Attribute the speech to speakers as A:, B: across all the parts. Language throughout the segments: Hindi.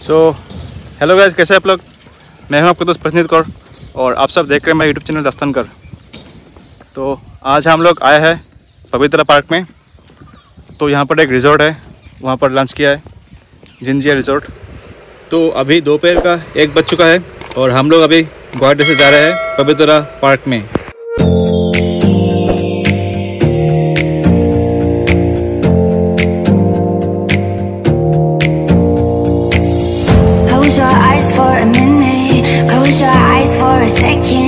A: सो हेलो गाइस कैसे आप लोग? मैं हूँ आपका दोस्त प्रसन्नित कौर और आप सब देख रहे हैं मेरा यूट्यूब चैनल दस्तन कर। तो आज हम लोग आए हैं पवित्रा पार्क में। तो यहाँ पर एक रिज़ॉर्ट है, वहाँ पर लंच किया है, जिंजिया रिज़ॉर्ट। तो अभी दोपहर का एक बज चुका है और हम लोग अभी गुवाहाटी से जा रहे हैं पवित्रा पार्क में।
B: Your eyes for a minute. Close your eyes for a second.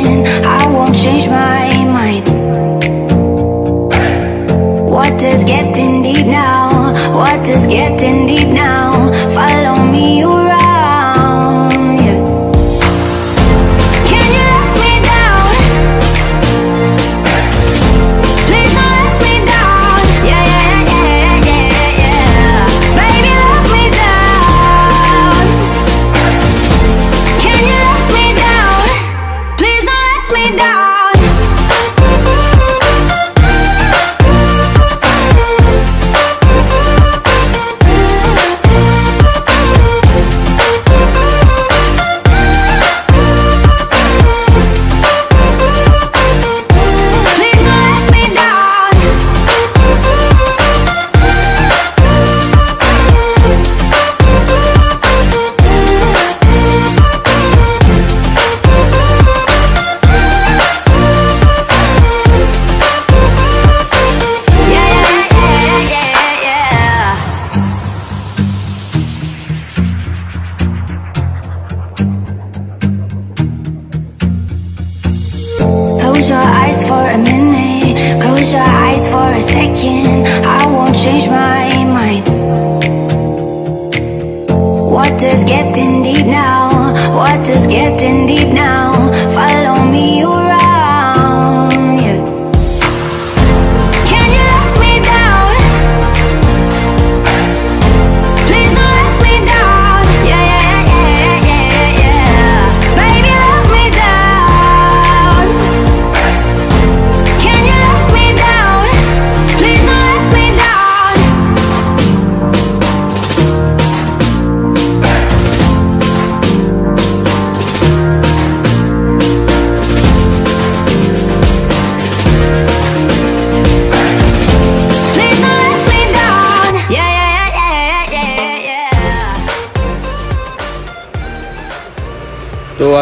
B: What does getting deep now? What is getting deep now?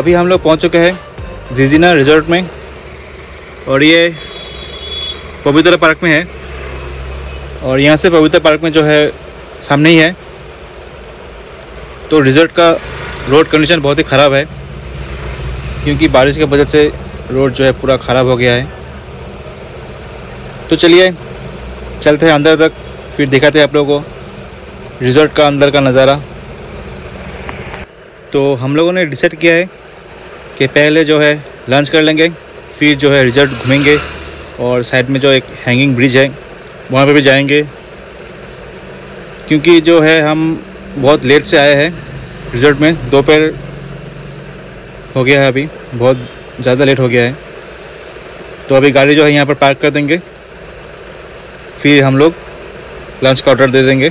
A: अभी हम लोग पहुँच चुके हैं जीजीना रिजॉर्ट में और ये पवित्र पार्क में है और यहाँ से पवित्र पार्क में जो है सामने ही है। तो रिजॉर्ट का रोड कंडीशन बहुत ही ख़राब है क्योंकि बारिश की वजह से रोड जो है पूरा ख़राब हो गया है। तो चलिए चलते हैं अंदर तक, फिर दिखाते हैं आप लोगों को रिजॉर्ट का अंदर का नज़ारा। तो हम लोगों ने डिसाइड किया है कि पहले जो है लंच कर लेंगे, फिर जो है रिजॉर्ट घूमेंगे और साइड में जो एक हैंगिंग ब्रिज है, वहाँ पे भी जाएँगे। क्योंकि जो है, हम बहुत लेट से आए हैं रिजॉर्ट में, दोपहर हो गया है अभी, बहुत ज़्यादा लेट हो गया है। तो अभी गाड़ी जो है यहाँ पर पार्क कर देंगे, फिर हम लोग लंच का ऑर्डर दे देंगे।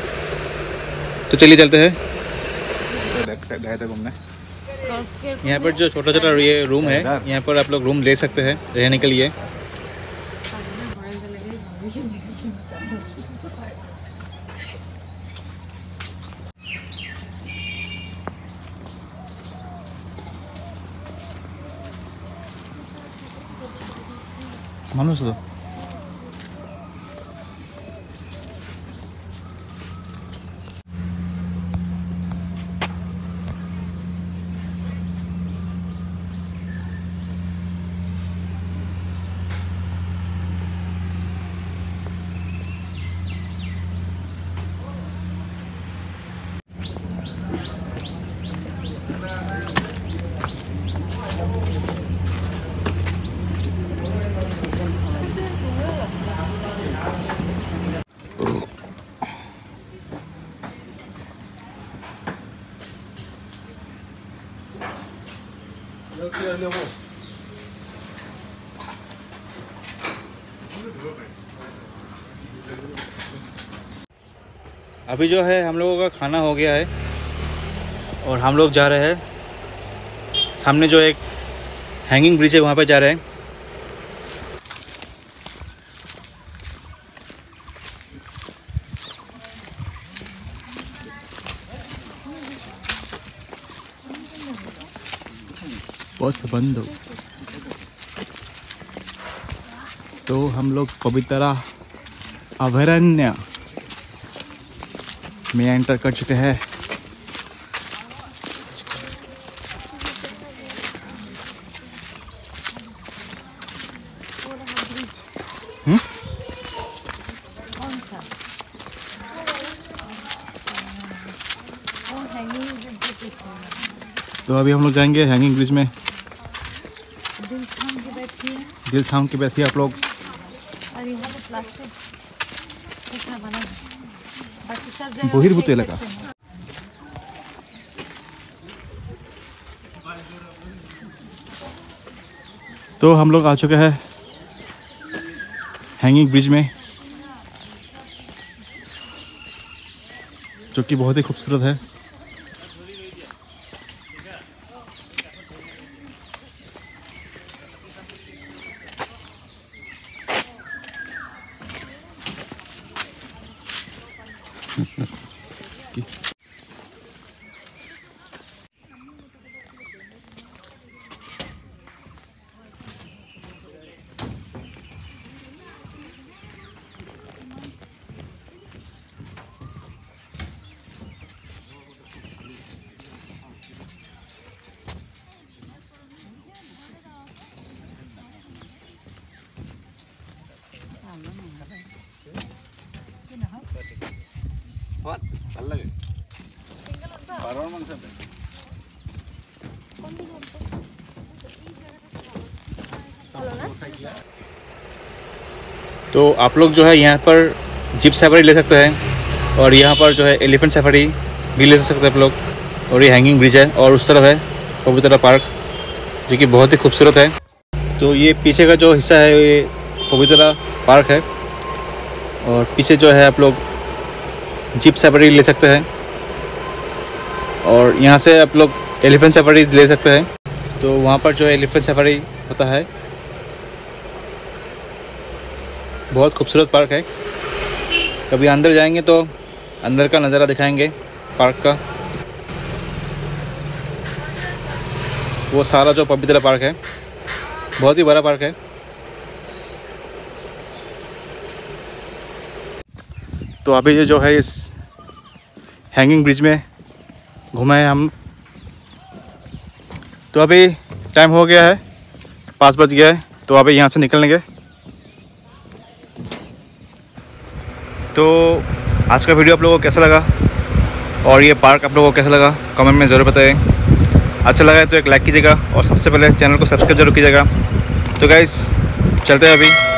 A: तो चलिए चलते हैं। गए थे घूमने। यहाँ पर जो छोटा छोटा ये रूम है यहाँ पर आप लोग रूम ले सकते हैं रहने के लिए মানুষ তো अभी जो है हम लोगों का खाना हो गया है। और हम लोग जा रहे हैं। सामने जो एक हैंगिंग ब्रिज है, वहाँ पे जा रहे हैं। बंद हो। तो हम लोग पवित्रा अभयारण्य में एंटर कर चुके हैं। तो अभी हम लोग जाएँगे हैंगिंग ब्रिज में। दिल थाम के बैठिए आप लोग।
C: जगह
A: बहिर्भूत इलाका। तो हम लोग आ चुके हैं हैंगिंग ब्रिज में जो कि बहुत ही खूबसूरत है। तो आप लोग जो है यहाँ पर जिप सफारी ले सकते हैं और यहाँ पर जो है एलिफेंट सफारी भी ले सकते हैं आप लोग। और ये हैंगिंग ब्रिज है और उस तरफ़ है पवित्रा पार्क, जो कि बहुत ही खूबसूरत है। तो ये पीछे का जो हिस्सा है, ये पवित्रा पार्क है। और पीछे जो है आप लोग जिप सफारी ले सकते हैं। और यहाँ से आप लोग एलिफेंट सफारी ले सकते हैं। तो वहाँ पर जो है एलिफेंट सफारी होता है बहुत खूबसूरत पार्क है। कभी अंदर जाएँगे तो अंदर का नज़ारा दिखाएँगे पार्क का। वो सारा जो पवित्रा पार्क है, बहुत ही बड़ा पार्क है। तो अभी ये जो है इस हैंगिंग ब्रिज में घूमे हैं हम। तो अभी टाइम हो गया है, पाँच बज गया है तो अभी यहाँ से निकलेंगे। तो आज का वीडियो आप लोगों को कैसा लगा? और ये पार्क आप लोगों को कैसा लगा? कमेंट में ज़रूर बताएँ। अच्छा लगा है तो एक लाइक कीजिएगा और सबसे पहले चैनल को सब्सक्राइब ज़रूर कीजिएगा। तो गाइज़ चलते हैं अभी।